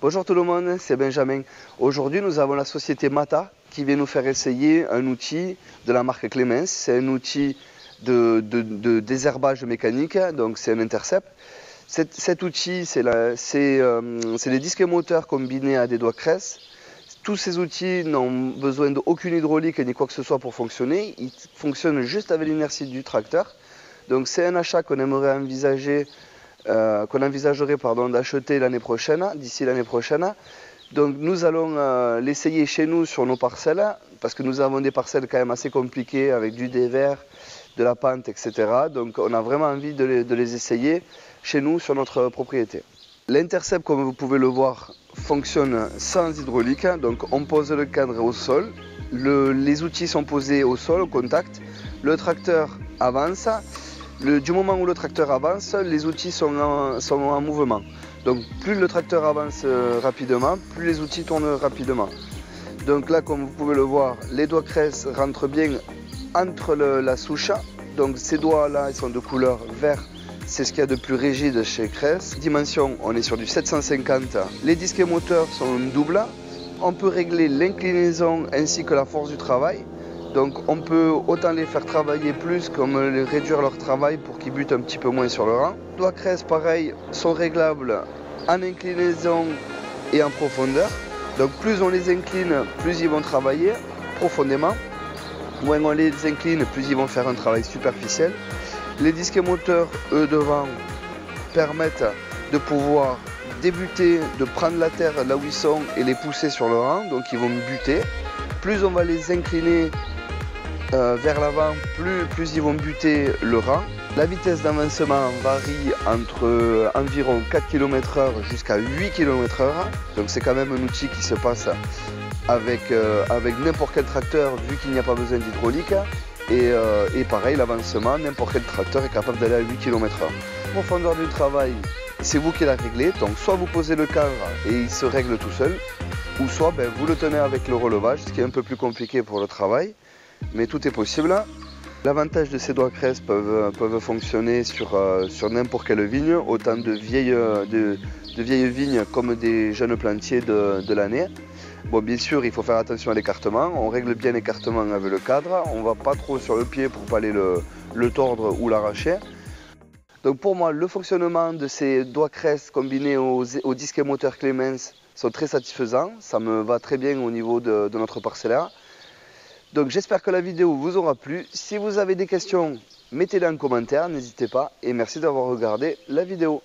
Bonjour tout le monde, c'est Benjamin. Aujourd'hui, nous avons la société Mata qui vient nous faire essayer un outil de la marque Clemens. C'est un outil de, désherbage mécanique, donc c'est un intercept. Cet, outil, c'est euh, des disques moteurs combinés à des doigts cresse. Tous ces outils n'ont besoin d'aucune hydraulique ni quoi que ce soit pour fonctionner. Ils fonctionnent juste avec l'inertie du tracteur. Donc c'est un achat qu'on aimerait envisager euh, qu'on envisagerait d'acheter l'année prochaine, d'ici l'année prochaine. Donc nous allons euh, l'essayer chez nous sur nos parcelles, parce que nous avons des parcelles quand même assez compliquées avec du dévers, de la pente, etc. Donc on a vraiment envie de les, essayer chez nous sur notre propriété. L'intercept, comme vous pouvez le voir, fonctionne sans hydraulique. Donc on pose le cadre au sol, les outils sont posés au sol, au contact, le tracteur avance du moment où le tracteur avance, les outils sont en, mouvement. Donc plus le tracteur avance euh, rapidement, plus les outils tournent rapidement. Donc là, comme vous pouvez le voir, les doigts cresse rentrent bien entre la souche. Donc ces doigts-là, ils sont de couleur vert. C'est ce qu'il y a de plus rigide chez Cress. Dimension, on est sur du 750. Les disques moteurs sont doubles. On peut régler l'inclinaison ainsi que la force du travail. Donc on peut autant les faire travailler plus comme les réduire leur travail pour qu'ils butent un petit peu moins sur le rang. Doigts cresse pareil sont réglables en inclinaison et en profondeur. Donc plus on les incline, plus ils vont travailler profondément. Moins on les incline, plus ils vont faire un travail superficiel. Les disques moteurs, eux devant, permettent de pouvoir débuter, de prendre la terre là où ils sont et les pousser sur le rang, donc ils vont buter. Plus on va les incliner euh, vers l'avant, plus, ils vont buter le rang. La vitesse d'avancement varie entre euh, environ 4 km/h jusqu'à 8 km/h. Donc c'est quand même un outil qui se passe avec, euh, avec n'importe quel tracteur vu qu'il n'y a pas besoin d'hydraulique. Et, et, pareil, l'avancement, n'importe quel tracteur est capable d'aller à 8 km/h. Profondeur du travail, c'est vous qui la réglez. Donc soit vous posez le cadre et il se règle tout seul, ou soit ben, vous le tenez avec le relevage, ce qui est un peu plus compliqué pour le travail mais tout est possible. L'avantage de ces doigts cresse peuvent, fonctionner sur, euh, sur n'importe quelle vigne, autant de vieilles, vignes comme des jeunes plantiers de, l'année. Bon, bien sûr, il faut faire attention à l'écartement. On règle bien l'écartement avec le cadre. On ne va pas trop sur le pied pour ne pas aller le, tordre ou l'arracher. Donc pour moi, le fonctionnement de ces doigts cresse combinés au, au disque moteur Clemens sont très satisfaisants. Ça me va très bien au niveau de, de notre parcellaire. Donc j'espère que la vidéo vous aura plu. Si vous avez des questions, mettez-les en commentaire, n'hésitez pas. Et merci d'avoir regardé la vidéo.